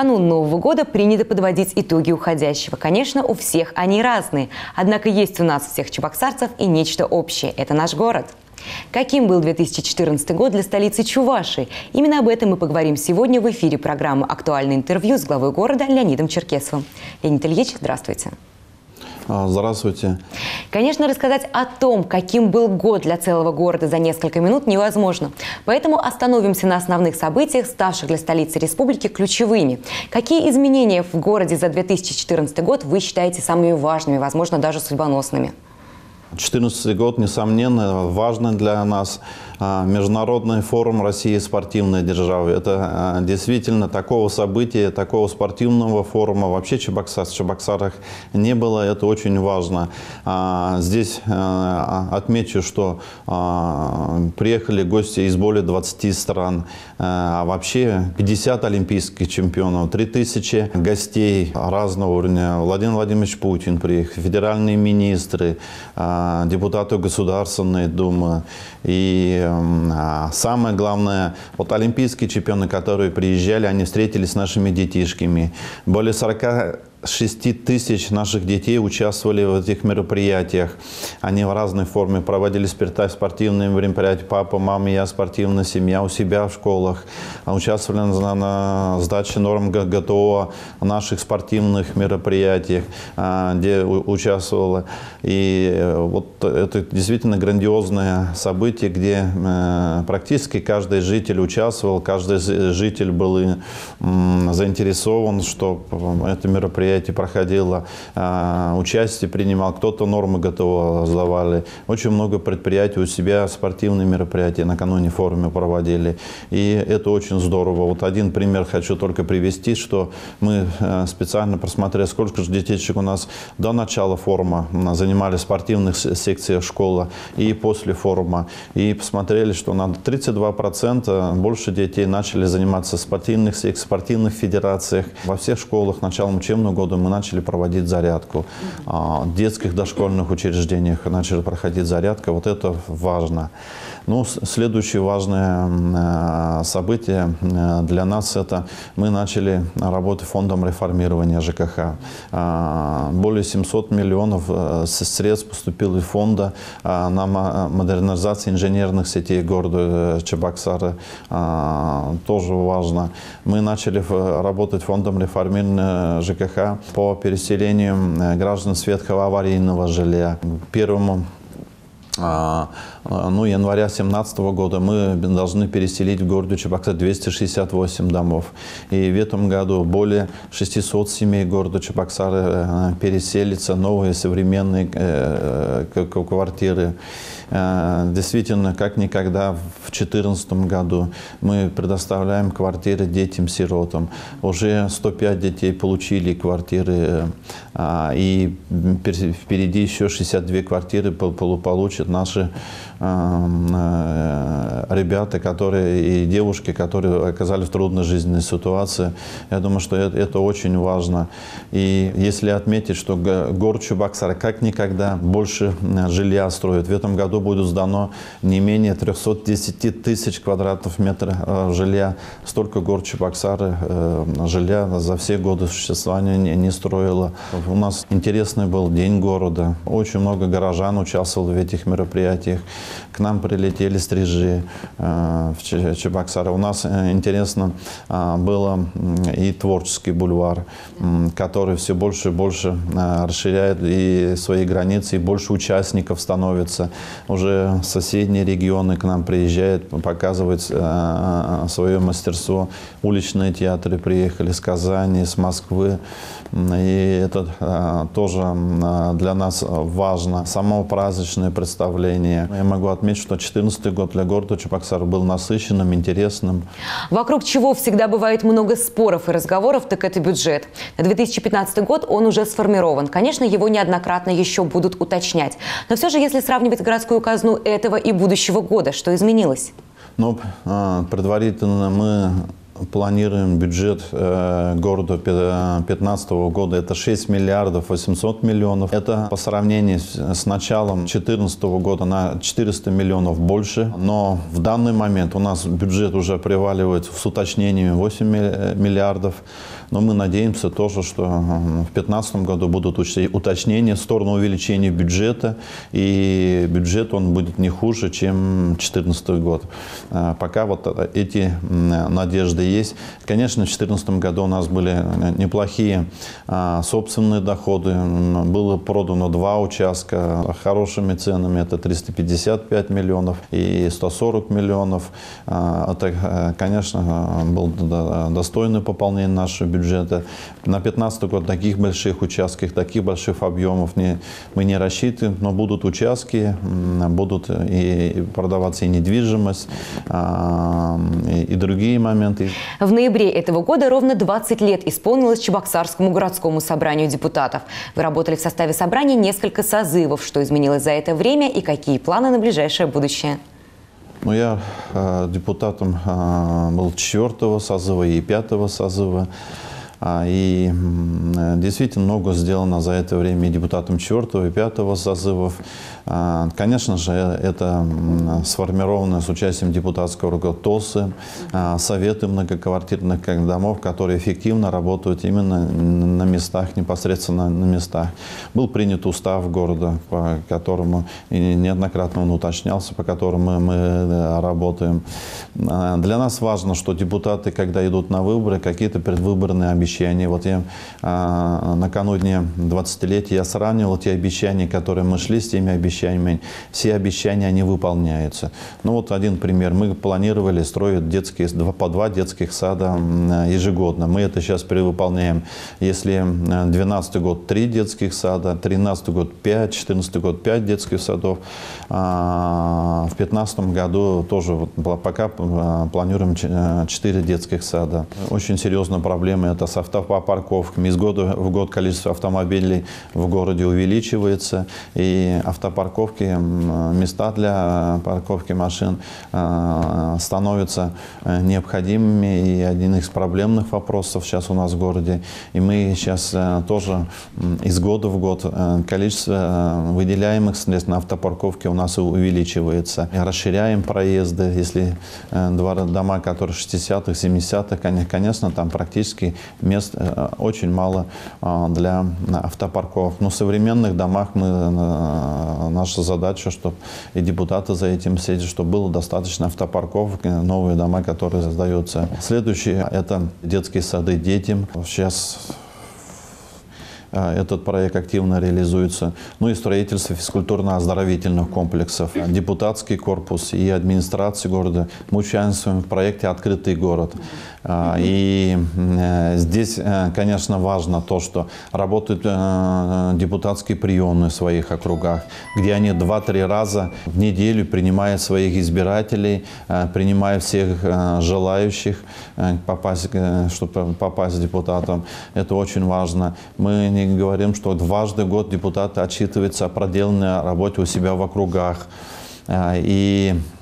канун Нового года принято подводить итоги уходящего. Конечно, у всех они разные. Однако есть у нас всех чебоксарцев и нечто общее. Это наш город. Каким был 2014 год для столицы Чуваши? Именно об этом мы поговорим сегодня в эфире программы «Актуальное интервью» с главой города Леонидом Черкесовым. Леонид Ильич, здравствуйте. А, здравствуйте. Конечно, рассказать о том, каким был год для целого города за несколько минут невозможно. Поэтому остановимся на основных событиях, ставших для столицы республики ключевыми. Какие изменения в городе за 2014 год вы считаете самыми важными, возможно, даже судьбоносными? 2014 год, несомненно, важный для нас. А, Международный форум России спортивной державы. Это а, действительно такого события, такого спортивного форума вообще Чебоксар, в Чебоксарах не было. Это очень важно. А, здесь отмечу, что приехали гости из более 20 стран. А вообще 50 олимпийских чемпионов, 3000 гостей разного уровня. Владимир Владимирович Путин приехал, федеральные министры, депутаты Государственной Думы. И самое главное, вот олимпийские чемпионы, которые приезжали, они встретились с нашими детишками. Более 40 6 тысяч наших детей участвовали в этих мероприятиях. Они в разной форме проводили спортивные мероприятия. Папа, мама, я спортивная семья у себя в школах. А участвовали на, на сдаче норм ГТО наших спортивных мероприятиях, а, где участвовала. И э, вот это действительно грандиозное событие, где э, практически каждый житель участвовал, каждый житель был заинтересован, что это мероприятие мероприятий проходило, а, участие принимал, кто-то нормы готово сдавали. Очень много предприятий у себя спортивные мероприятия накануне форума проводили. И это очень здорово. Вот один пример хочу только привести, что мы э, специально просмотрели, сколько же детейчек у нас до начала форума занимались в спортивных секциях школы и после форума. И посмотрели, что на 32% больше детей начали заниматься в спортивных секциях, спортивных федерациях. Во всех школах началом учебного года мы начали проводить зарядку. А, в детских дошкольных учреждениях начали проходить зарядка. Вот это важно. Ну, следующее важное э, событие э, для нас это мы начали работу фондом реформирования ЖКХ. А, более 700 миллионов э, средств поступило из фонда на модернизацию инженерных сетей города Чебоксары. А, тоже важно. Мы начали работать фондом реформирования ЖКХ по переселению граждан светского аварийного жилья. Первому а, а, ну, января 2017 года мы должны переселить в городе Чебоксар 268 домов. И в этом году более 600 семей города Чебоксары э, переселятся, новые современные э, квартиры. Э, действительно, как никогда в 2014 году мы предоставляем квартиры детям-сиротам. Уже 105 детей получили квартиры, и впереди еще 62 квартиры получат наши Э, ребята, которые и девушки, которые оказались в трудной жизненной ситуации. Я думаю, что это, очень важно. И если отметить, что город Чебоксар как никогда больше э, жилья строит. В этом году будет сдано не менее 310 тысяч квадратов метров э, жилья. Столько город Чебоксары жилья за все годы существования не, не строила. У нас интересный был день города. Очень много горожан участвовало в этих мероприятиях. К нам прилетели стрижи э, в Чебоксары. У нас э, интересно э, было и творческий бульвар, который все больше и больше расширяет и свои границы, и больше участников становится. Уже соседние регионы к нам приезжают, показывать свое мастерство. Уличные театры приехали с Казани, с Москвы. И это тоже для нас важно. Само праздничное представление. Я могу отметить, что 2014 год для города Чебоксар был насыщенным, интересным. Вокруг чего всегда бывает много споров и разговоров, так это бюджет. На 2015 год он уже сформирован. Конечно, его неоднократно еще будут уточнять. Но все же, если сравнивать городскую казну этого и будущего года, что изменилось? Ну, предварительно мы планируем бюджет э, города 2015 года, это 6 миллиардов 800 миллионов. Это по сравнению с, началом 2014 года на 400 миллионов больше. Но в данный момент у нас бюджет уже приваливает с уточнениями 8 миллиардов. Но мы надеемся тоже, что в 2015 году будут уточнения в сторону увеличения бюджета. И бюджет он будет не хуже, чем 2014 год. Пока вот эти надежды есть. Конечно, в 2014 году у нас были неплохие а, собственные доходы. Было продано два участка хорошими ценами. Это 355 миллионов и 140 миллионов. А, это, конечно, был достойное пополнение нашего бюджета. На 2015 год таких больших участков, таких больших объемов не, мы не рассчитываем, но будут участки, будут и продаваться и недвижимость, а, и другие моменты. В ноябре этого года ровно 20 лет исполнилось Чебоксарскому городскому собранию депутатов. Вы работали в составе собрания несколько созывов. Что изменилось за это время и какие планы на ближайшее будущее? Ну, я э, депутатом э, был четвертого созыва и пятого созыва. А, и действительно много сделано за это время и депутатом четвертого и пятого созывов. А, конечно же, это сформировано с участием депутатского руководства а, советы многоквартирных домов, которые эффективно работают именно на местах, непосредственно на местах. Был принят устав города, по которому и неоднократно он уточнялся, по которому мы работаем. Для нас важно, что депутаты, когда идут на выборы, какие-то предвыборные обещания обещания. Вот я а, накануне 20-летия я сравнивал те обещания, которые мы шли с теми обещаниями. Все обещания, они выполняются. Ну вот один пример. Мы планировали строить детские, по два детских сада ежегодно. Мы это сейчас перевыполняем. Если 12 год три детских сада, 13 год 5, 14 год 5 детских садов. А в 15 году тоже вот пока а, планируем 4 детских сада. Очень серьезная проблема это автопарковками. Из года в год количество автомобилей в городе увеличивается, и автопарковки, места для парковки машин э, становятся э, необходимыми, и один из проблемных вопросов сейчас у нас в городе. И мы сейчас э, тоже из года в год количество выделяемых средств на автопарковке у нас увеличивается. Расширяем проезды, если два дома, которые 60-х, 70-х, конечно, там практически мест э, очень мало а, для автопарков. Но в современных домах мы, э, наша задача, чтобы и депутаты за этим следят, чтобы было достаточно автопарковок, новые дома, которые создаются. Следующее – это детские сады детям. Сейчас этот проект активно реализуется. Ну и строительство физкультурно-оздоровительных комплексов. Депутатский корпус и администрация города. Мы участвуем в проекте «Открытый город». А, и э, здесь, э, конечно, важно то, что работают э, депутатские приемы в своих округах, где они два-три раза в неделю принимают своих избирателей, принимают всех желающих попасть, чтобы попасть депутатом. Это очень важно. Мы не говорим, что дважды в год депутаты отчитываются о проделанной работе у себя в округах. И а, а,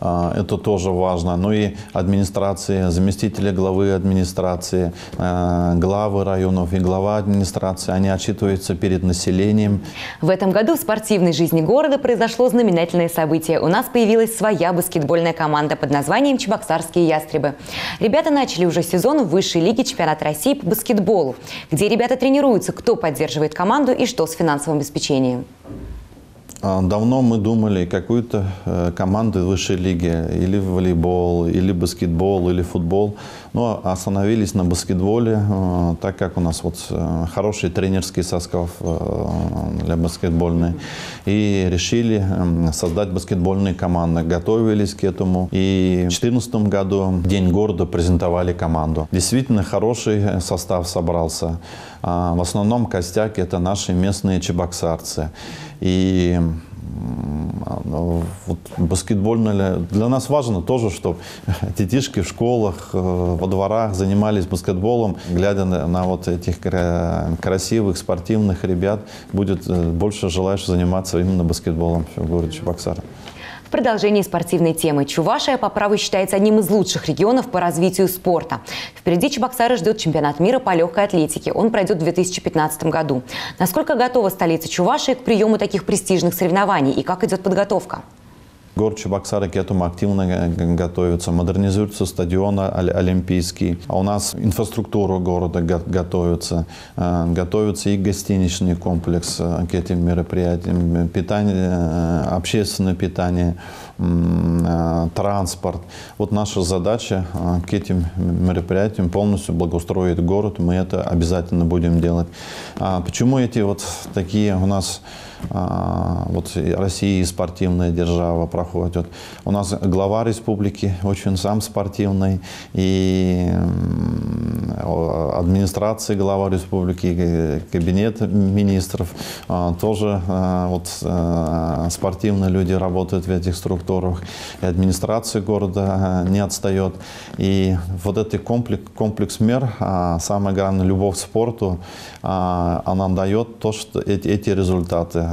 это тоже важно. Ну и администрации, заместители главы администрации, а, главы районов и глава администрации, они отчитываются перед населением. В этом году в спортивной жизни города произошло знаменательное событие. У нас появилась своя баскетбольная команда под названием «Чебоксарские ястребы». Ребята начали уже сезон в высшей лиге чемпионата России по баскетболу, где ребята тренируются, кто поддерживает команду и что с финансовым обеспечением. А, давно мы думали какую-то э, команду высшей лиги, или волейбол, или баскетбол, или футбол. Но остановились на баскетболе, э, так как у нас вот э, хороший тренерский состав для баскетбольной. И решили эм, создать баскетбольные команды. Готовились к этому. И в 2014 году День города презентовали команду. Действительно хороший состав собрался. А, в основном костяк это наши местные чебоксарцы. И ну, вот баскетбольно для нас важно тоже, чтобы детишки в школах, э, во дворах занимались баскетболом, глядя на, на вот этих красивых спортивных ребят, будет э, больше желающих заниматься именно баскетболом в городе Чебоксары. В продолжении спортивной темы Чувашия по праву считается одним из лучших регионов по развитию спорта. Впереди Чебоксары ждет чемпионат мира по легкой атлетике. Он пройдет в 2015 году. Насколько готова столица Чувашии к приему таких престижных соревнований и как идет подготовка? Город Чебоксары к этому активно готовится. Модернизируется стадион Олимпийский. А у нас инфраструктура города готовится. Э, готовится и гостиничный комплекс э, к этим мероприятиям. Питание, э, общественное питание, транспорт. Вот наша задача к этим мероприятиям полностью благоустроить город. Мы это обязательно будем делать. А почему эти вот такие у нас а, вот Россия спортивная держава проходит. У нас глава республики очень сам спортивный, и администрация глава республики, кабинет министров а, тоже а, вот спортивные люди работают в этих структурах, и администрация города не отстает. И вот этот комплекс, комплекс мер, самое главное, любовь к спорту, она дает то, что эти, результаты.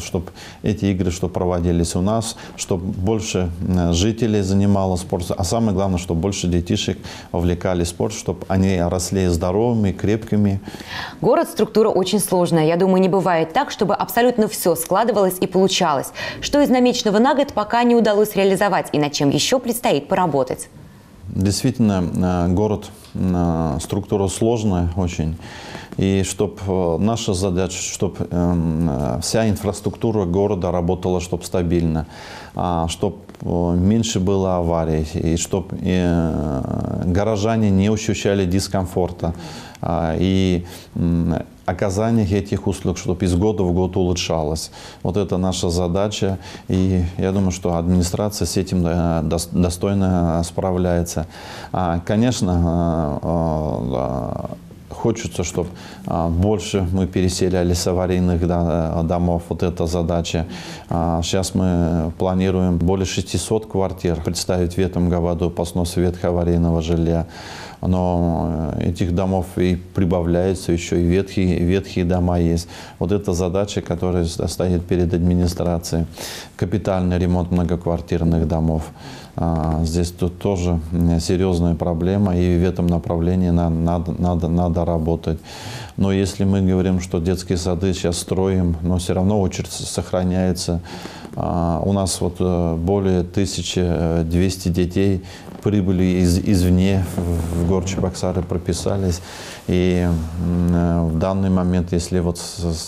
Э, чтобы эти игры что проводились у нас, чтобы больше э, жителей занимало спорт, а самое главное, чтобы больше детишек вовлекали в спорт, чтобы они росли здоровыми, крепкими. Город структура очень сложная. Я думаю, не бывает так, чтобы абсолютно все складывалось и получалось. Что из намеченного на год пока не удалось реализовать и над чем еще предстоит поработать? Действительно, э, город, структура сложная очень. И чтобы э, наша задача, чтобы эм, э, вся инфраструктура города работала, чтобы стабильно, а, чтобы э, меньше было аварий, и чтобы горожане не ощущали дискомфорта. А, и оказание этих услуг, чтобы из года в год улучшалось. Вот это наша задача. И я думаю, что администрация с этим достойно справляется. А, конечно, Хочется, чтобы а, больше мы переселяли с аварийных домов. Вот эта задача. Сейчас а, мы планируем более 600 квартир представить в этом году по сносу ветхоаварийного жилья. Но э, этих домов и прибавляется, еще и ветхие, ветхие дома есть. Вот это задача, которая стоит перед администрацией. Капитальный ремонт многоквартирных домов. А, здесь тут тоже серьезная проблема, и в этом направлении надо, надо, надо работать. Но если мы говорим, что детские сады сейчас строим, но все равно очередь сохраняется. А, у нас вот э, более 1200 детей прибыли из, извне в город Чебоксары, прописались. И э, в данный момент, если вот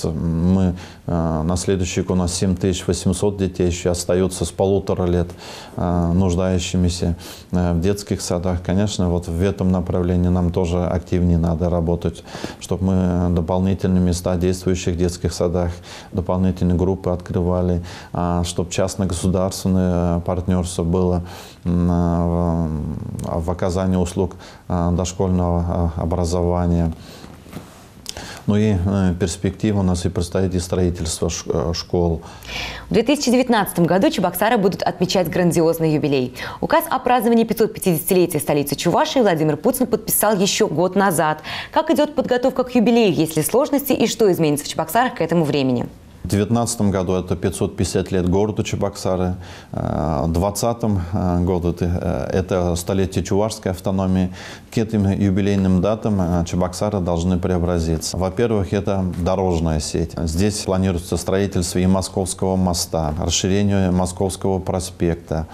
мы э, на следующий у нас 7800 детей еще остается с полутора лет э, нуждающимися в детских садах, конечно, вот в этом направлении нам тоже активнее надо работать, чтобы мы дополнительные места действующих детских садах, дополнительные группы открывали, а чтобы частно-государственное партнерство было в оказании услуг дошкольного образования. Ну и э, перспектива у нас и предстоит и строительство э, школ. В 2019 году Чебоксары будут отмечать грандиозный юбилей. Указ о праздновании 550-летия столицы Чувашии Владимир Путин подписал еще год назад. Как идет подготовка к юбилею, есть ли сложности и что изменится в Чебоксарах к этому времени? В 2019 году это 550 лет города Чебоксары. В 2020 э, году э, это столетие чувашской автономии. К этим юбилейным датам э, Чебоксары должны преобразиться. Во-первых, это дорожная сеть. Здесь планируется строительство и Московского моста, расширение Московского проспекта,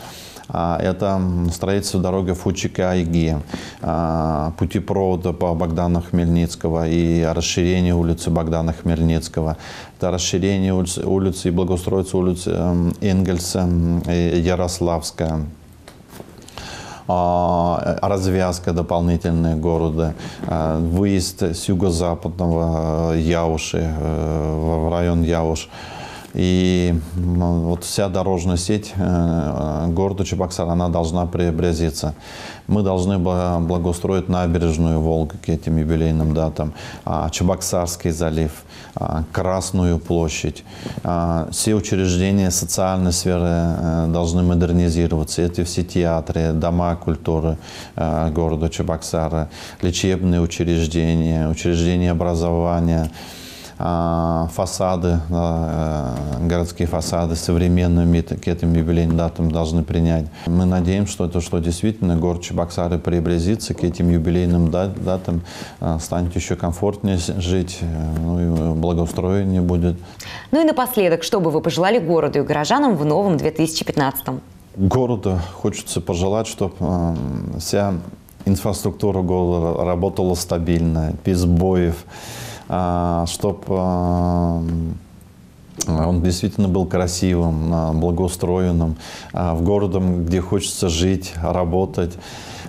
это строительство дороги Фучика-Айги, а, путепровода по Богдана Хмельницкого и расширение улицы Богдана Хмельницкого. Это расширение улицы, и благоустройство улицы эм, Энгельса и Ярославская а, развязка дополнительная города, выезд с юго-западного э, Яуши э, в район Яуш. И вот вся дорожная сеть э, города Чебоксар, она должна преобразиться. Мы должны благоустроить набережную Волги к этим юбилейным датам, а, Чебоксарский залив, а, Красную площадь. А, все учреждения социальной сферы э, должны модернизироваться. Это все театры, дома культуры э, города Чебоксара, лечебные учреждения, учреждения образования, фасады, а, э, городские фасады современными к этим юбилейным датам должны принять. Мы надеемся, что это что действительно город Чебоксары преобразится к этим юбилейным датам, а, станет еще комфортнее жить, э, ну и благоустроение будет. Ну и напоследок, что бы вы пожелали городу и горожанам в новом 2015 -м? Городу хочется пожелать, чтобы вся инфраструктура города работала стабильно, без боев, а, чтобы а, он действительно был красивым, а, благоустроенным, в городом, где хочется жить, работать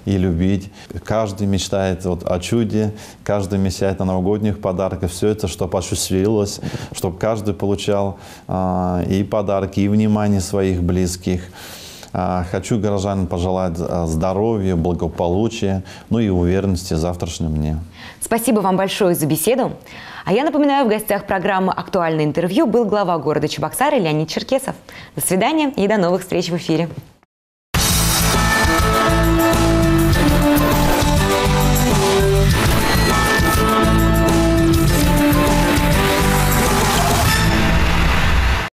и любить. Каждый мечтает вот о чуде, каждый мечтает о новогодних подарках. Все это, чтобы осуществилось, чтобы каждый получал и подарки, и внимание своих близких. А, хочу горожанам пожелать а, здоровья, благополучия, ну и уверенности в завтрашнем дне. Спасибо вам большое за беседу. А я напоминаю, в гостях программы «Актуальное интервью» был глава города Чебоксары Леонид Черкесов. До свидания и до новых встреч в эфире.